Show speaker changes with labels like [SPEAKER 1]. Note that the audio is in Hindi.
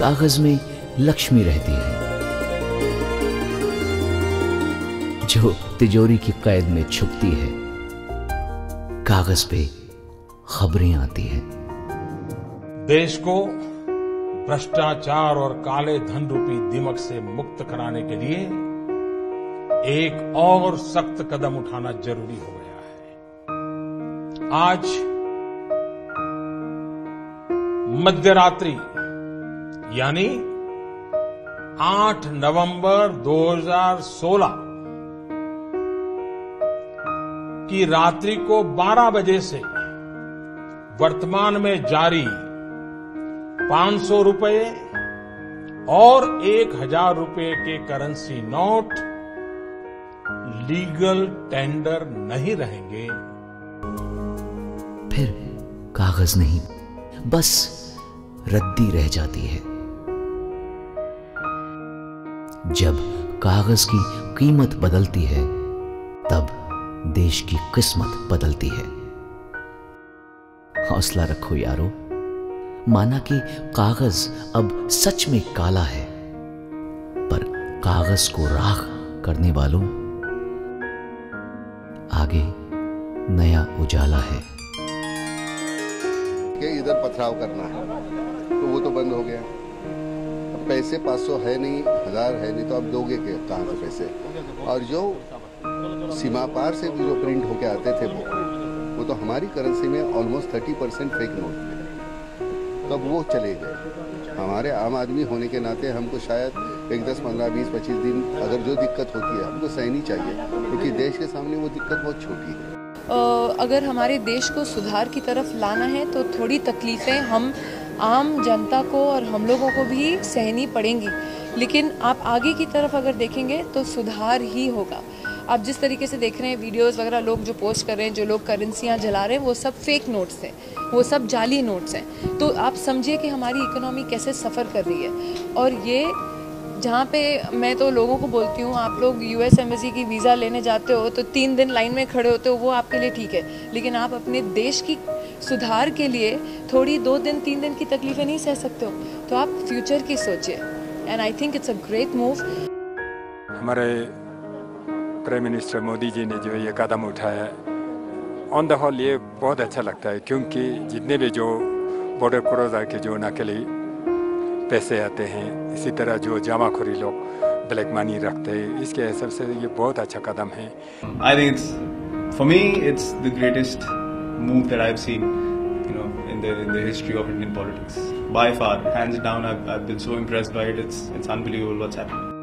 [SPEAKER 1] कागज़ में लक्ष्मी रहती है। जो तिजोरी की कैद में छुपती है, कागज़ पे खबरें आती हैं।
[SPEAKER 2] देश को भ्रष्टाचार और काले धन रूपी दिमक से मुक्त कराने के लिए एक और सख्त कदम उठाना ज़रूरी हो गया है। आज मध्यरात्रि यानी 8 नवंबर 2016 की रात्रि को 12 बजे से वर्तमान में जारी 500 रुपए और एक हज़ार रुपये के करेंसी नोट लीगल टेंडर नहीं रहेंगे।
[SPEAKER 1] फिर कागज़ नहीं, बस रद्दी रह जाती है। जब कागज़ की कीमत बदलती है, तब देश की किस्मत बदलती है। हौसला रखो यारो। माना कि कागज़ अब सच में काला है, पर कागज़ को राख करने वालों, आगे नया उजाला है।
[SPEAKER 3] इधर पथराव करना है तो वो तो बंद हो गया। पैसे 500 है नहीं, हज़ार है नहीं तो आप दोगे कहाँ से पैसे? और जो सीमा पार से जो प्रिंट होके आते थे वो वो तो हमारी करेंसी में ऑलमोस्ट 30 परसेंट फेक नोट थे। तब वो चले गए। हमारे आम आदमी होने के नाते हमको शायद एक दस, पंद्रह, बीस, पच्चीस दिन अगर जो दिक्कत होती है, हमको सहनी चाहिए, क्योंकि देश के सामने वो दिक्कत बहुत छोटी है।
[SPEAKER 4] अगर हमारे देश को सुधार की तरफ़ लाना है तो थोड़ी तकलीफ़ें हम आम जनता को और हम लोगों को भी सहनी पड़ेंगी। लेकिन आप आगे की तरफ़ अगर देखेंगे तो सुधार ही होगा। आप जिस तरीके से देख रहे हैं वीडियोस वगैरह लोग जो पोस्ट कर रहे हैं, जो लोग करेंसियाँ जला रहे हैं, वो सब फेक नोट्स हैं। वो सब जाली नोट्स हैं। तो आप समझिए कि हमारी इकोनॉमी कैसे सफ़र कर रही है। और ये जहाँ पे मैं तो लोगों को बोलती हूँ, आप लोग यू एस एम्बेसी की वीज़ा लेने जाते हो तो तीन दिन लाइन में खड़े होते हो, वो आपके लिए ठीक है। लेकिन आप अपने देश की सुधार के लिए थोड़ी दो दिन तीन दिन की तकलीफ़ें नहीं सह सकते हो। तो आप फ्यूचर की सोचिए। And I think it's a great move
[SPEAKER 5] हमारे प्राइम मिनिस्टर मोदी जी ने जो ये कदम उठाया ऑन द होल ये बहुत अच्छा लगता है क्योंकि जितने भी जो बॉर्डर क्रॉस आके जो नकली पैसे आते हैं इसी तरह जो जमाखोरी लोग ब्लैक मनी रखते हैं इसके हिसाब से ये बहुत अच्छा कदम है।
[SPEAKER 6] I think it's for me it's the greatest move that I've seen you know in the in the history of Indian politics. By far hands down I've, I've been so impressed by it. It's it's unbelievable what's happening